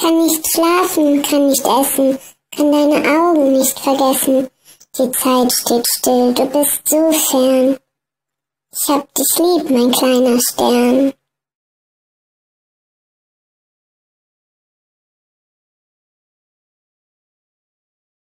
Kann nicht schlafen, kann nicht essen, kann deine Augen nicht vergessen. Die Zeit steht still, du bist so fern. Ich hab dich lieb, mein kleiner Stern.